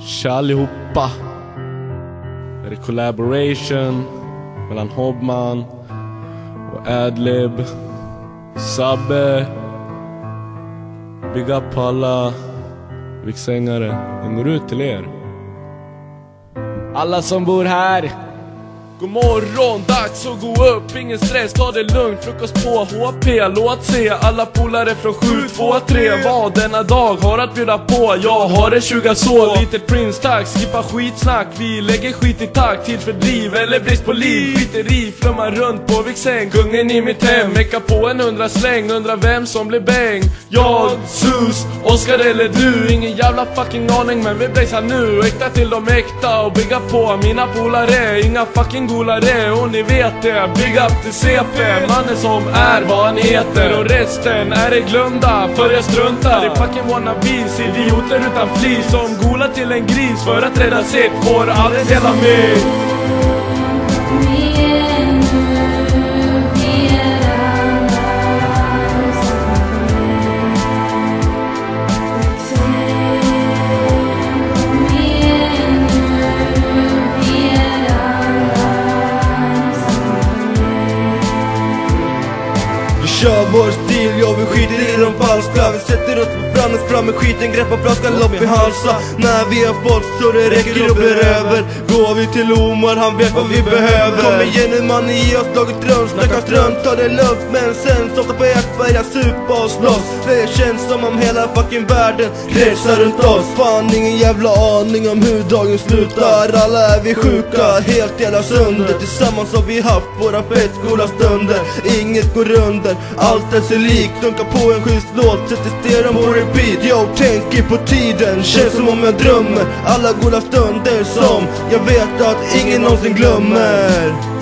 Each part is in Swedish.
Tja allihopa! Är collaboration mellan Hobman och Adlib, Sabbe, Big up alla viksängare. Den går ut till er. Alla som bor här! God morgon, dags att gå upp, ingen stress, ta det lugnt, frukost på HP, låt se alla polare från 7, 2, 3 Vad denna dag har att bjuda på, jag har det 20 så Lite Prince tack, skippa skitsnack, vi lägger skit i takt. Tid för driv eller brist på liv, skiter i, flummar runt på Viksäng Kungen i mitt hem, mecka på en hundra släng, undrar vem som blir bäng. Jag, Sus, Oskar eller du, ingen jävla fucking aning men vi blazar nu. Äkta till de äkta och bygga på. Mina polare, inga fucking golare och ni vet det. Big up till CP, mannen som är vad han heter. Och resten är det glömda, för jag struntar. I fucking wannabes Idioter utan flis som golar till en gris för att rädda sitt Får aldrig dela mig Vi jag ja vi skiter i de falska Vi sätter oss på brandens fram med skiten, greppar flaskan, lopp i halsa. När vi har fått så det räcker och blir över Går vi till Omar, han vet vad vi behöver. Kom igen nu man, i oss laget runt, snackar strunt, ta det lugnt. Men sen softa på ett börja supa och slåss Det känns som om hela fucking världen kretsar runt oss. Fan ingen jävla aning om hur dagen slutar. Alla är vi sjuka, helt jävla sönder. Tillsammans har vi haft våra fett coola stunder. Inget går under, allt är sig likt Dunkar på en schysst låt, sätter stereon på repeat. Jag tänker på tiden, känns som om jag drömmer. Alla goda stunder som jag vet att ingen någonsin glömmer.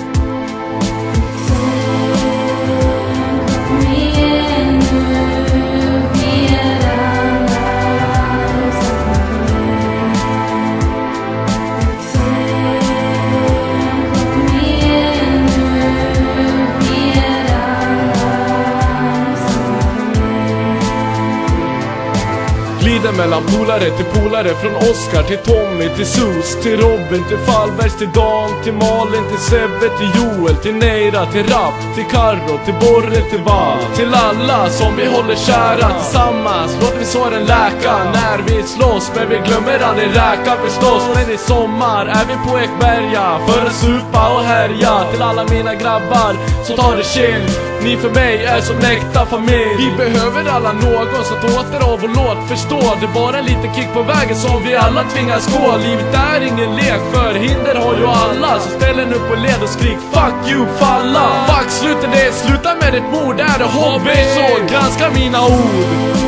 Tiden mellan polare till polare Från Oscar till Tommy till Sus Till Robin till Fallbergs till Dan Till Malin till Sebbe till Joel Till Neira till Rapp Till Karro till Borre till Val Till alla som vi håller kära Tillsammans. Låter vi såren läka När vi slåss men vi glömmer aldrig räka förstås. Men i sommar är vi på Ekberga För att supa och härja Till alla mina grabbar som tar det chill Ni för mig är som äkta familj. Vi behöver alla någon som låter av och låt förstå det är bara en liten kick på vägen som vi alla tvingas gå. Livet är ingen lek för hinder har ju alla. Så ställ en upp och led och skrik fuck you falla. Fuck sluta det, sluta med ditt mord, är det hobby? Så granska mina ord.